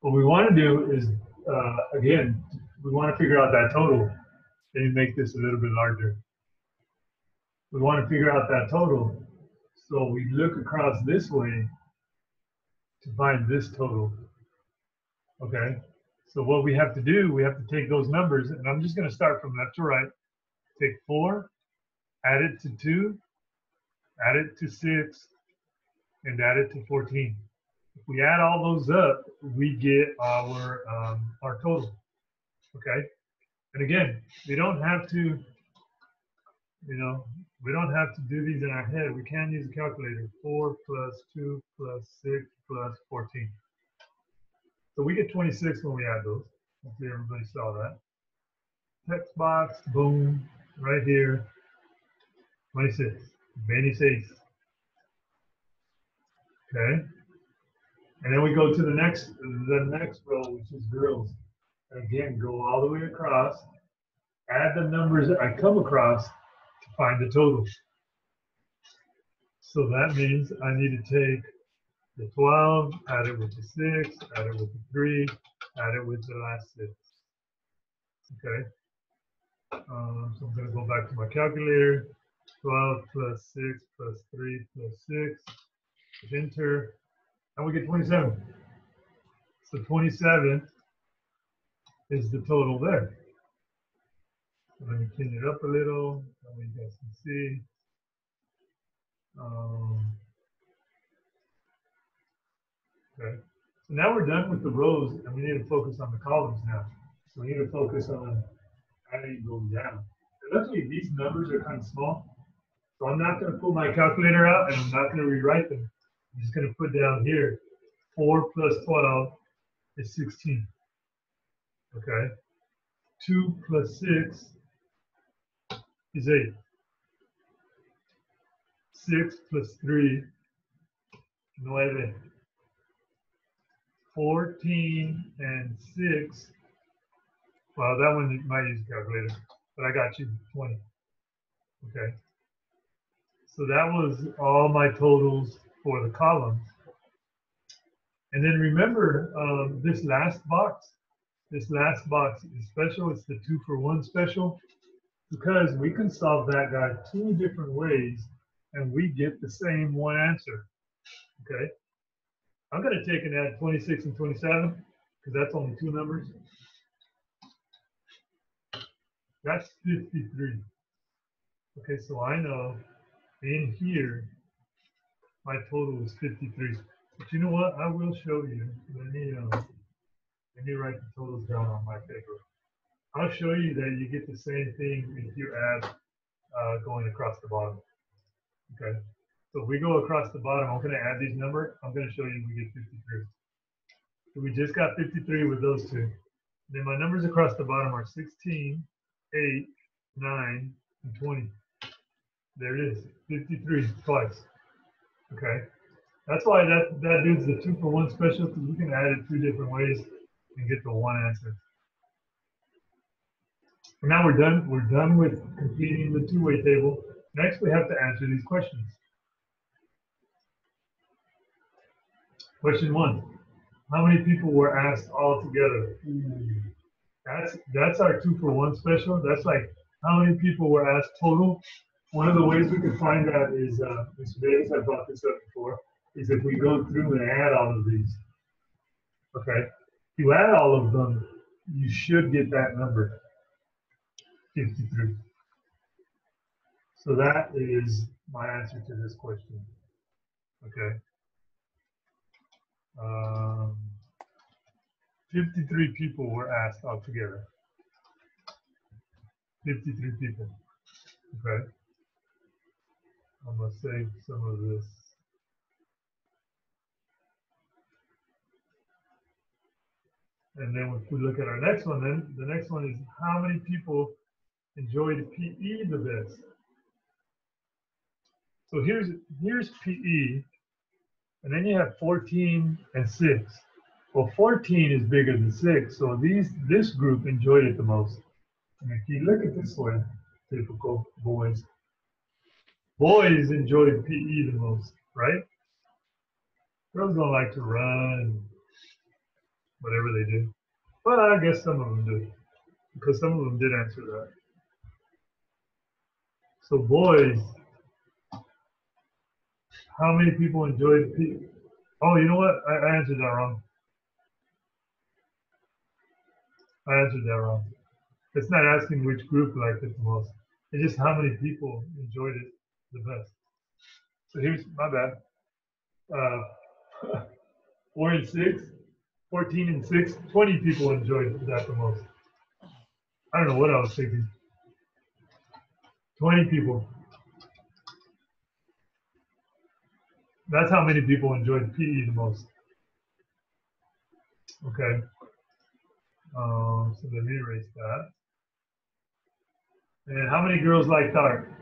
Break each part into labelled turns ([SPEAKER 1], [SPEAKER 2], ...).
[SPEAKER 1] What we want to do is, uh, again, we want to figure out that total and make this a little bit larger. We want to figure out that total. So we look across this way to find this total. Okay, so what we have to do, we have to take those numbers, and I'm just going to start from left to right. Take 4, add it to 2, add it to 6, and add it to 14. If we add all those up, we get our um, our total. Okay, and again, we don't have to, you know, we don't have to do these in our head. We can use a calculator. 4 plus 2 plus 6 plus 14. So we get 26 when we add those. Hopefully everybody saw that. Text box, boom, right here. 26. 26. Okay. And then we go to the next the next row, which is girls. Again, go all the way across, add the numbers that I come across to find the total. So that means I need to take the 12, add it with the 6, add it with the 3, add it with the last 6. Okay. Um, so I'm going to go back to my calculator. 12 plus 6 plus 3 plus 6. Enter. And we get 27. So 27 is the total there. Let me clean it up a little. That way you guys can see. Um, okay. So now we're done with the rows and we need to focus on the columns now. So we need to focus on adding those down. Luckily these numbers are kind of small. So I'm not going to pull my calculator out and I'm not going to rewrite them. I'm just going to put down here 4 plus 12 is 16. Okay. 2 plus 6 is 8. 6 plus 3, 9. 14 and 6. Well, that one might use a calculator, but I got you 20. Okay. So that was all my totals for the columns. And then remember um, this last box. This last box is special. It's the two for one special because we can solve that guy two different ways and we get the same one answer. Okay. I'm going to take and add 26 and 27 because that's only two numbers. That's 53. Okay, so I know in here my total is 53. But you know what? I will show you. Let me uh, let me write the totals down on my paper. I'll show you that you get the same thing if you add uh, going across the bottom. Okay. So if we go across the bottom, I'm going to add these numbers. I'm going to show you we get 53. So we just got 53 with those two. Then my numbers across the bottom are 16, 8, 9, and 20. There it is, 53 twice. Okay. That's why that, that dude's the two for one special because we can add it two different ways and get the one answer. And now we're done. We're done with completing the two-way table. Next, we have to answer these questions. Question one, how many people were asked all together? That's, that's our two for one special. That's like how many people were asked total. One of the ways we can find that is, uh, Mr. Davis, I brought this up before, is if we go through and add all of these. Okay, if you add all of them, you should get that number, 53. So that is my answer to this question. Okay. Um, 53 people were asked altogether. 53 people. Okay. I'm going to save some of this. And then if we look at our next one, then the next one is how many people enjoyed PE the best? So here's here's PE, and then you have 14 and 6. Well, 14 is bigger than 6, so these this group enjoyed it the most. And if you look at this one, typical boys, boys enjoyed PE the most, right? Girls don't like to run, whatever they do. Well, I guess some of them do, because some of them did answer that. So boys, how many people enjoyed P? Oh, you know what? I, I answered that wrong. I answered that wrong. It's not asking which group liked it the most. It's just how many people enjoyed it the best. So here's my bad. Uh, four and six, 14 and six, 20 people enjoyed that the most. I don't know what I was thinking. 20 people. That's how many people enjoyed PE the most. Okay. Um, so let me erase that. And how many girls liked art?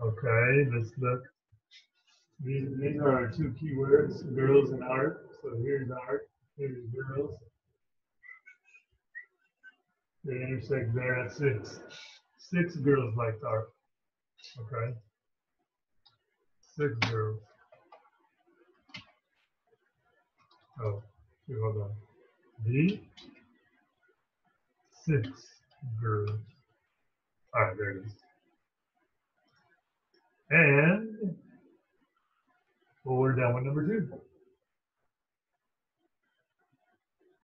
[SPEAKER 1] Okay, let's look. These, these are our two keywords, girls and art. So here's art, here's girls. They intersect there at six. Six girls liked art. Okay. Six girls. Oh, hold on. D. Six girls. All right, there it is. And well, we're down with number two.